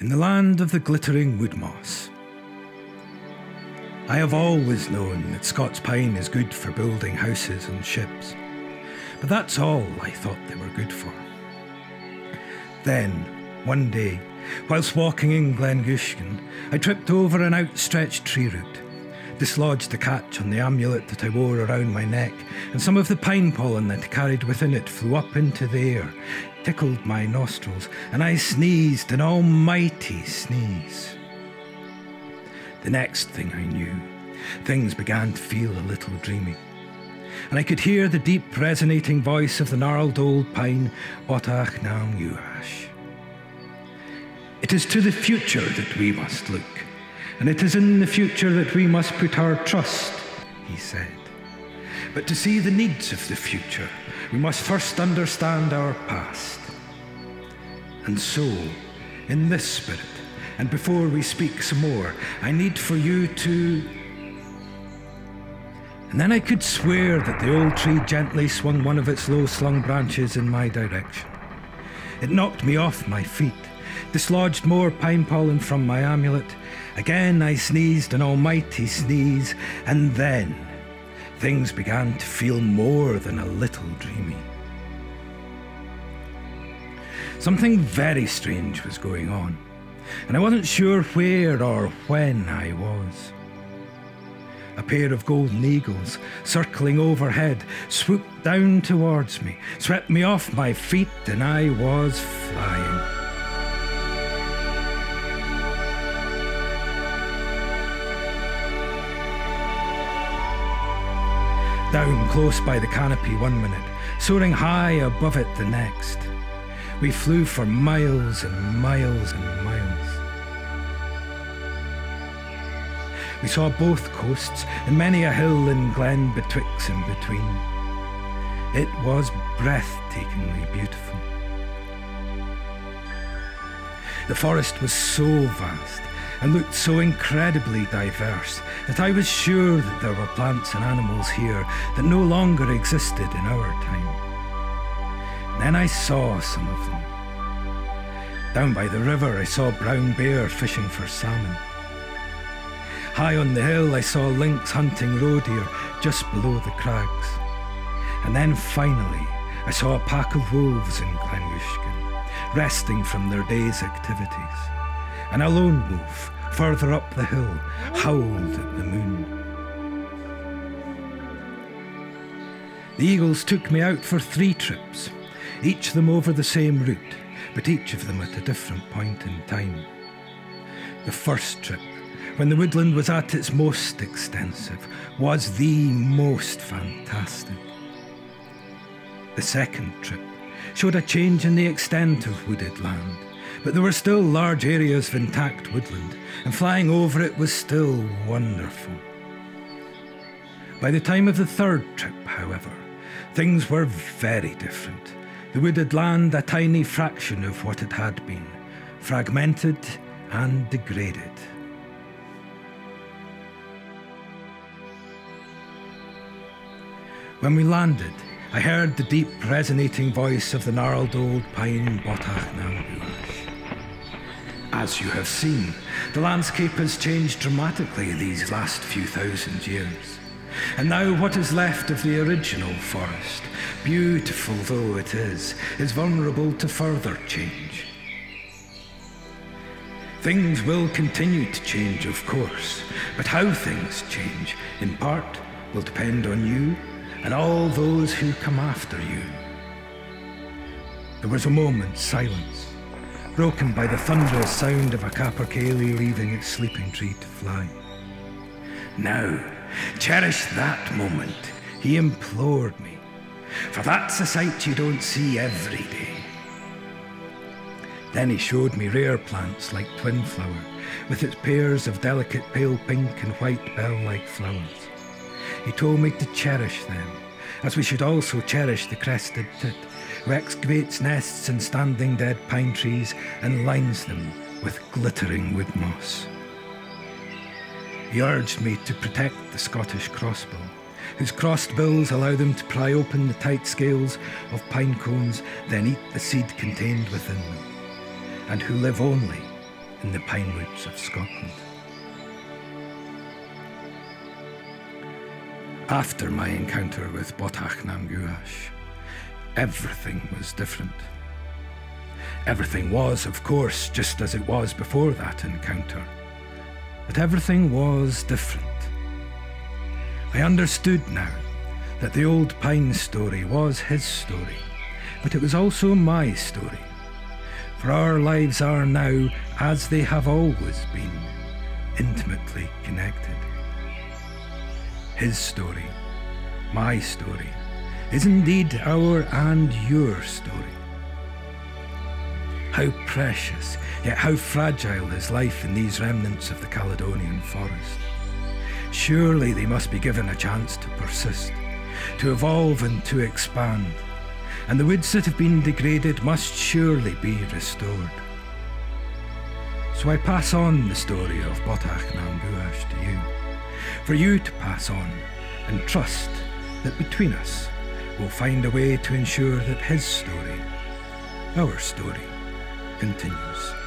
in the land of the glittering wood moss. I have always known that Scots pine is good for building houses and ships, but that's all I thought they were good for. Then, one day, whilst walking in Glengushkin, I tripped over an outstretched tree root, dislodged the catch on the amulet that I wore around my neck, and some of the pine pollen that carried within it flew up into the air, tickled my nostrils, and I sneezed an almighty sneeze. The next thing I knew, things began to feel a little dreamy. And I could hear the deep resonating voice of the gnarled old pine, Boddach nam Guithas. It is to the future that we must look, and it is in the future that we must put our trust, he said. But to see the needs of the future, we must first understand our past. And so, in this spirit, and before we speak some more, I need for you to. And then I could swear that the old tree gently swung one of its low slung branches in my direction. It knocked me off my feet, dislodged more pine pollen from my amulet. Again I sneezed an almighty sneeze, and then things began to feel more than a little dreamy. Something very strange was going on, and I wasn't sure where or when I was. A pair of golden eagles, circling overhead, swooped down towards me, swept me off my feet, and I was flying. Down close by the canopy one minute, soaring high above it the next. We flew for miles and miles and miles. We saw both coasts and many a hill and glen betwixt and between. It was breathtakingly beautiful. The forest was so vast and looked so incredibly diverse that I was sure that there were plants and animals here that no longer existed in our time. Then I saw some of them. Down by the river, I saw brown bear fishing for salmon. High on the hill, I saw lynx hunting roe deer just below the crags. And then finally, I saw a pack of wolves in Glenushkin, resting from their day's activities. And a lone wolf, further up the hill, howled at the moon. The eagles took me out for three trips, each of them over the same route, but each of them at a different point in time. The first trip when the woodland was at its most extensive, was the most fantastic. The second trip showed a change in the extent of wooded land, but there were still large areas of intact woodland, and flying over it was still wonderful. By the time of the third trip, however, things were very different. The wooded land a tiny fraction of what it had been, fragmented and degraded. When we landed, I heard the deep, resonating voice of the gnarled old pine Boddach. As you have seen, the landscape has changed dramatically these last few thousand years. And now what is left of the original forest, beautiful though it is, is vulnerable to further change. Things will continue to change, of course, but how things change, in part, will depend on you and all those who come after you. There was a moment's silence, broken by the thunderous sound of a capercaillie leaving its sleeping tree to fly. Now, cherish that moment, he implored me, for that's a sight you don't see every day. Then he showed me rare plants like twinflower, with its pairs of delicate pale pink and white bell-like flowers. He told me to cherish them, as we should also cherish the crested tit, who excavates nests in standing dead pine trees and lines them with glittering wood moss. He urged me to protect the Scottish crossbill, whose crossed bills allow them to pry open the tight scales of pine cones, then eat the seed contained within them, and who live only in the pine woods of Scotland. After my encounter with Boddach nam Guithas, everything was different. Everything was, of course, just as it was before that encounter. But everything was different. I understood now that the old pine story was his story, but it was also my story. For our lives are now, as they have always been, intimately connected. His story, my story, is indeed our and your story. How precious, yet how fragile is life in these remnants of the Caledonian forest. Surely they must be given a chance to persist, to evolve and to expand, and the woods that have been degraded must surely be restored. So I pass on the story of Boddach nam Guithas to you, for you to pass on and trust that between us we'll find a way to ensure that his story, our story, continues.